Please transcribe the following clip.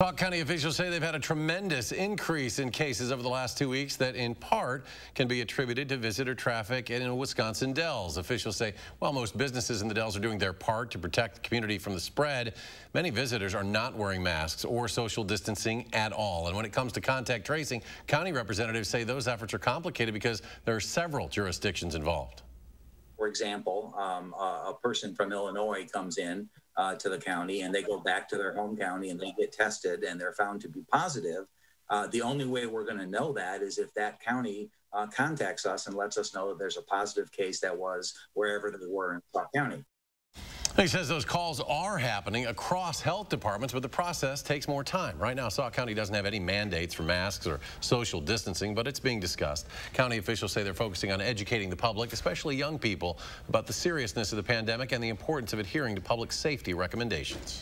Sauk County officials say they've had a tremendous increase in cases over the last two weeks that in part can be attributed to visitor traffic in Wisconsin Dells. Officials say while most businesses in the Dells are doing their part to protect the community from the spread, many visitors are not wearing masks or social distancing at all. And when it comes to contact tracing, county representatives say those efforts are complicated because there are several jurisdictions involved. For example, um, a, person from Illinois comes in uh, to the county and they go back to their home county and they get tested and they're found to be positive. Uh, the only way we're going to know that is if that county uh, contacts us and lets us know that there's a positive case that was wherever they were in Sauk County. He says those calls are happening across health departments, but the process takes more time. Right now, Sauk County doesn't have any mandates for masks or social distancing, but it's being discussed. County officials say they're focusing on educating the public, especially young people, about the seriousness of the pandemic and the importance of adhering to public safety recommendations.